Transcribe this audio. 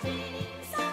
Things